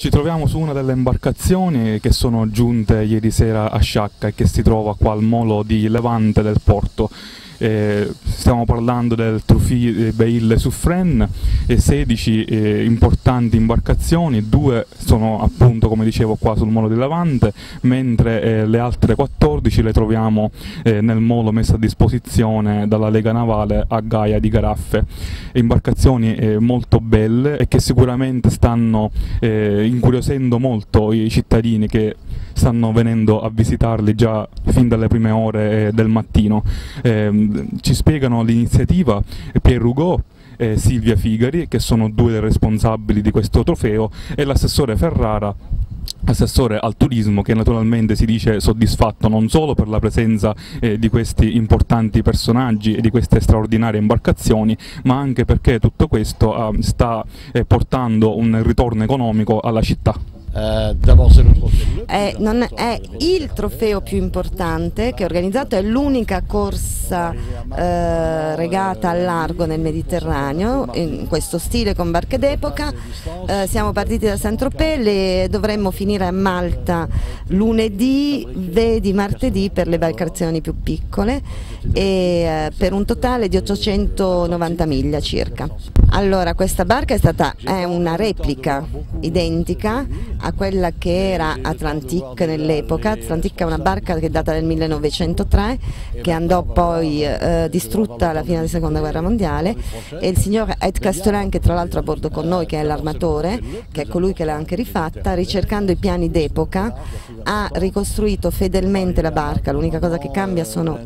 Ci troviamo su una delle imbarcazioni che sono giunte ieri sera a Sciacca e che si trova qua al molo di Levante del porto. Eh, stiamo parlando del Trufi eh, Beille Suffren, eh, 16 eh, importanti imbarcazioni, due sono appunto come dicevo qua sul molo di Levante, mentre eh, le altre 14 le troviamo eh, nel molo messo a disposizione dalla Lega Navale a Gaia di Garaffe. Imbarcazioni molto belle e che sicuramente stanno incuriosendo molto i cittadini che stanno venendo a visitarli già fin dalle prime ore del mattino. Eh, ci spiegano l'iniziativa Pierre Hugo Silvia Figari, che sono due responsabili di questo trofeo, e l'assessore Ferrara assessore al turismo che naturalmente si dice soddisfatto non solo per la presenza eh, di questi importanti personaggi e di queste straordinarie imbarcazioni ma anche perché tutto questo eh, sta eh, portando un ritorno economico alla città. È, è, il trofeo più importante che è organizzato, è l'unica corsa eh, regata al largo nel Mediterraneo in questo stile con barche d'epoca. Eh, siamo partiti da Saint-Tropez, dovremmo finire a Malta lunedì, vedi martedì per le barcazioni più piccole e eh, per un totale di 890 miglia circa. Allora questa barca è stata è una replica identica a quella che era Atlantique nell'epoca. Atlantique è una barca che data del 1903 che andò poi eh, distrutta alla fine della seconda guerra mondiale e il signor Ed Castellan che tra l'altro a bordo con noi che è l'armatore, che è colui che l'ha anche rifatta, ricercando i piani d'epoca ha ricostruito fedelmente la barca, l'unica cosa che cambia sono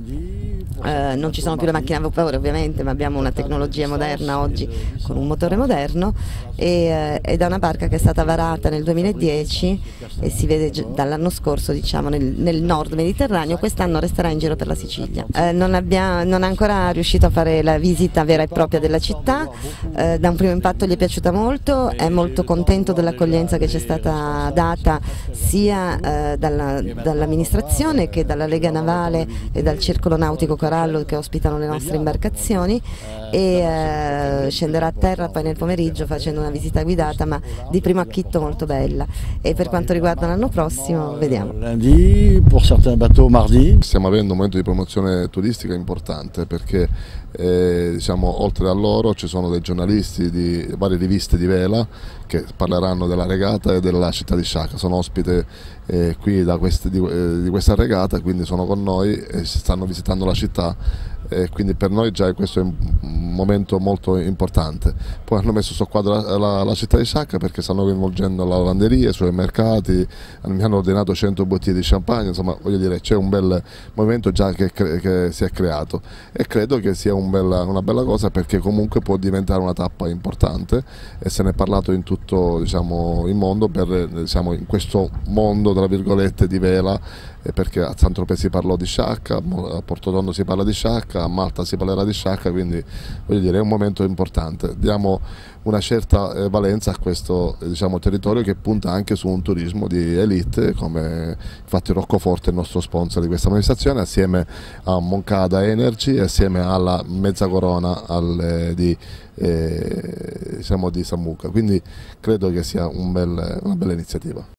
eh, non ci sono più le macchine a vapore ovviamente, ma abbiamo una tecnologia moderna oggi con un motore moderno. E, eh, è una barca che è stata varata nel 2010 e si vede dall'anno scorso diciamo, nel, nel, nord mediterraneo, quest'anno resterà in giro per la Sicilia. Eh, non, abbia, non, è ancora riuscito a fare la visita vera e propria della città, eh, da un primo impatto gli è piaciuta molto, è molto contento dell'accoglienza che ci è stata data sia eh, dall'amministrazione che dalla Lega Navale e dal Circolo Nautico Corale corallo che ospitano le nostre imbarcazioni e eh, scenderà a terra poi nel pomeriggio facendo una visita guidata ma di primo acchitto molto bella e per quanto riguarda l'anno prossimo vediamo. Lundi, per certains bateaux mardi. Stiamo avendo un momento di promozione turistica importante perché eh, diciamo, oltre a loro ci sono dei giornalisti di varie riviste di vela che parleranno della regata e della città di Sciacca, sono ospite eh, qui queste, di, eh, di, questa regata, quindi sono con noi e stanno visitando la città e quindi per noi già questo è un momento molto importante. Poi hanno messo su quadro la, la, la, città di Sciacca perché stanno coinvolgendo la lavanderia, i mercati, mi hanno ordinato 100 bottiglie di champagne, insomma voglio dire c'è un bel movimento già che, che, si è creato e credo che sia un bella, una bella cosa perché comunque può diventare una tappa importante e se ne è parlato in tutto diciamo, il mondo, per, diciamo, in questo mondo tra virgolette di vela perché a San Tropez si parlò di Sciacca, a Portotondo si parla di Sciacca, a Malta si parlerà di Sciacca, quindi voglio dire è un momento importante. Diamo una certa eh, valenza a questo eh, diciamo, territorio che punta anche su un turismo di elite, come infatti Roccoforte è il nostro sponsor di questa manifestazione, assieme a Moncada Energy assieme alla Mezza Corona al, di, eh, diciamo, di Sammuca. Quindi credo che sia un bel, una bella iniziativa.